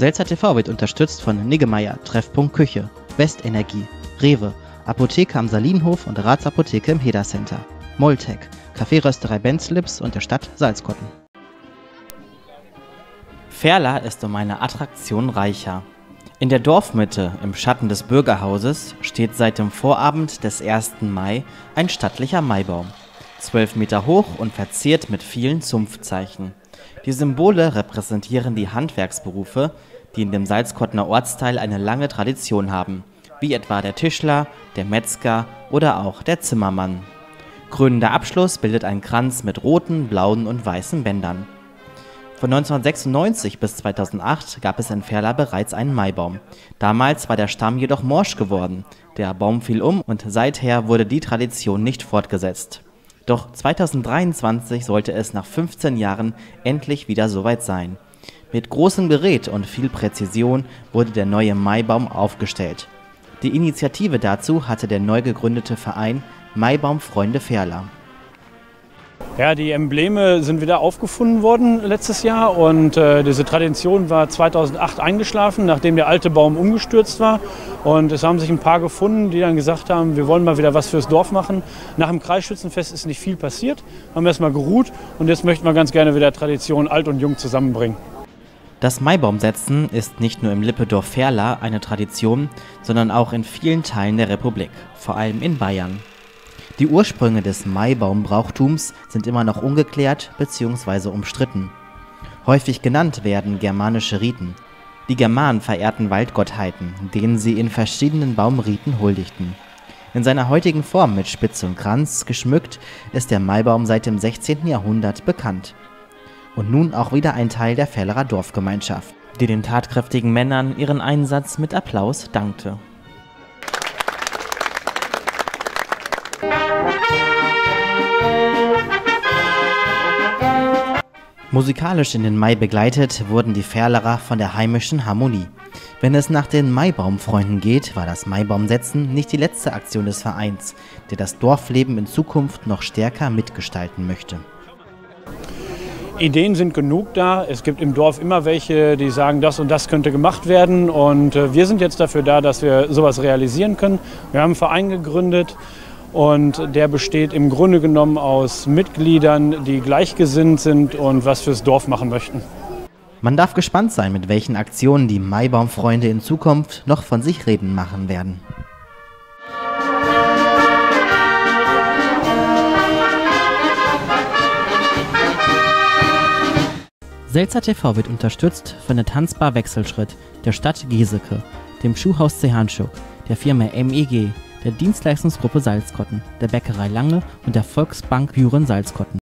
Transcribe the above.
Selzer TV wird unterstützt von Niggemeier, Treffpunkt Küche, Westenergie, Rewe, Apotheke am Salinhof und Ratsapotheke im Heder Center, Moltec, Kaffeerösterei Benzlips und der Stadt Salzkotten. Ferla ist um eine Attraktion reicher. In der Dorfmitte im Schatten des Bürgerhauses steht seit dem Vorabend des 1. Mai ein stattlicher Maibaum. Zwölf Meter hoch und verziert mit vielen Zunftzeichen. Die Symbole repräsentieren die Handwerksberufe, die in dem Salzkottner Ortsteil eine lange Tradition haben, wie etwa der Tischler, der Metzger oder auch der Zimmermann. Krönender Abschluss bildet ein Kranz mit roten, blauen und weißen Bändern. Von 1996 bis 2008 gab es in Ferla bereits einen Maibaum. Damals war der Stamm jedoch morsch geworden. Der Baum fiel um und seither wurde die Tradition nicht fortgesetzt. Doch 2023 sollte es nach 15 Jahren endlich wieder soweit sein. Mit großem Gerät und viel Präzision wurde der neue Maibaum aufgestellt. Die Initiative dazu hatte der neu gegründete Verein Maibaumfreunde Ferla. Ja, die Embleme sind wieder aufgefunden worden letztes Jahr und äh, diese Tradition war 2008 eingeschlafen, nachdem der alte Baum umgestürzt war. Und es haben sich ein paar gefunden, die dann gesagt haben, wir wollen mal wieder was fürs Dorf machen. Nach dem Kreisschützenfest ist nicht viel passiert, haben erstmal geruht und jetzt möchten wir ganz gerne wieder Tradition alt und jung zusammenbringen. Das Maibaumsetzen ist nicht nur im Lippedorf Ferla eine Tradition, sondern auch in vielen Teilen der Republik, vor allem in Bayern. Die Ursprünge des Maibaumbrauchtums sind immer noch ungeklärt bzw. umstritten. Häufig genannt werden germanische Riten. Die Germanen verehrten Waldgottheiten, denen sie in verschiedenen Baumriten huldigten. In seiner heutigen Form mit Spitze und Kranz geschmückt ist der Maibaum seit dem 16. Jahrhundert bekannt. Und nun auch wieder ein Teil der Fellerer Dorfgemeinschaft, die den tatkräftigen Männern ihren Einsatz mit Applaus dankte. Musikalisch in den Mai begleitet wurden die Ferlerer von der heimischen Harmonie. Wenn es nach den Maibaumfreunden geht, war das Maibaumsetzen nicht die letzte Aktion des Vereins, der das Dorfleben in Zukunft noch stärker mitgestalten möchte. Ideen sind genug da. Es gibt im Dorf immer welche, die sagen, das und das könnte gemacht werden. Und äh, wir sind jetzt dafür da, dass wir sowas realisieren können. Wir haben einen Verein gegründet, und der besteht im Grunde genommen aus Mitgliedern, die gleichgesinnt sind und was fürs Dorf machen möchten. Man darf gespannt sein, mit welchen Aktionen die Maibaumfreunde in Zukunft noch von sich reden machen werden. Selzer TV wird unterstützt von der Tanzbar Wechselschritt, der Stadt Geseke, dem Schuhhaus Zehanschuk, der Firma MEG, der Dienstleistungsgruppe Salzkotten, der Bäckerei Lange und der Volksbank Büren Salzkotten